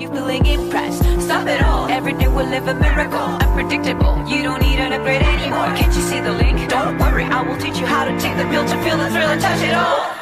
you feeling impressed. Stop it all. Every day will live a miracle. Unpredictable. You don't need an upgrade anymore. Can't you see the link? Don't worry, I will teach you how to take the pill to feel the thrill and touch it all.